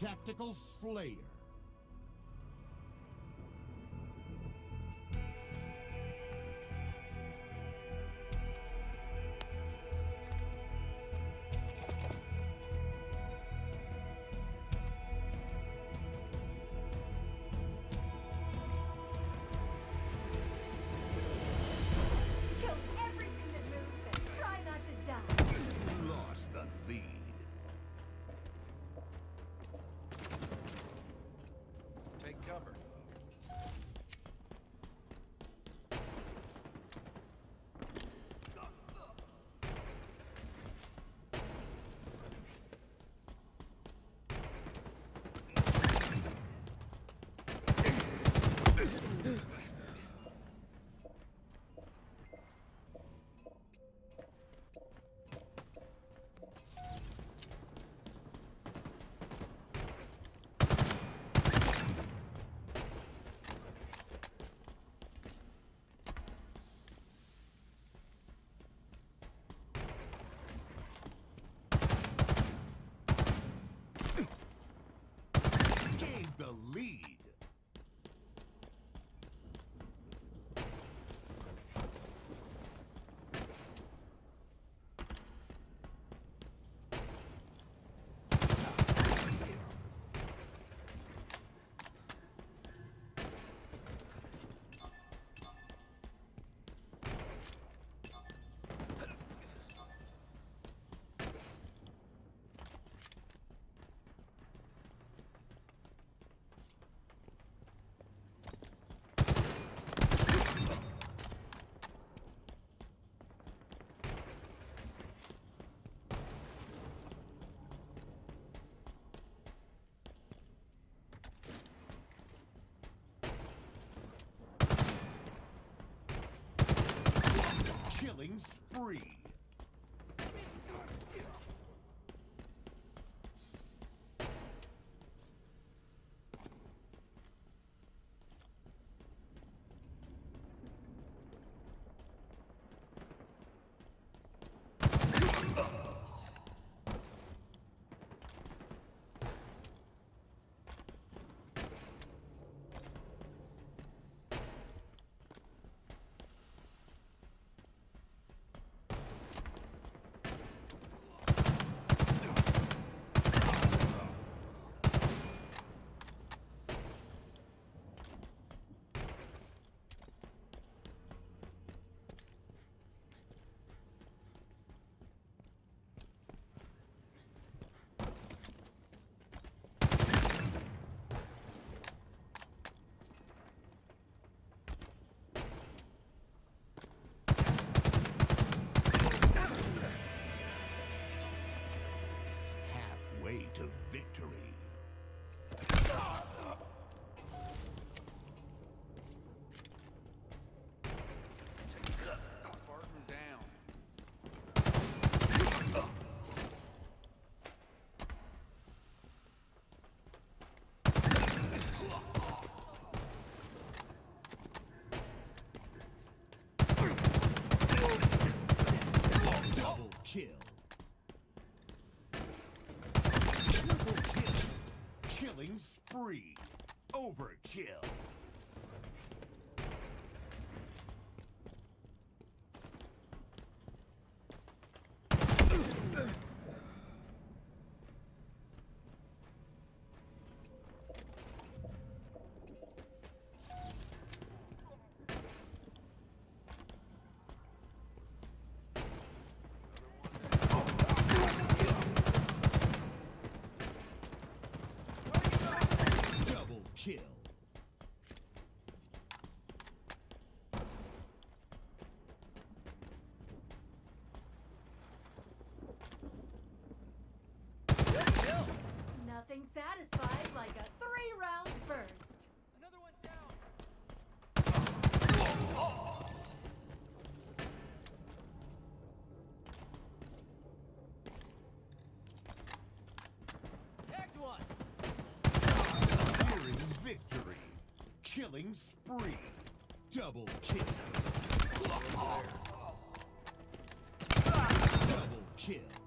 Tactical Slayer. Killing Killing spree. Overkill. satisfied like a three-round burst. Another one down. Oh. Tagged victory. Killing spree. Double kill. Double kill.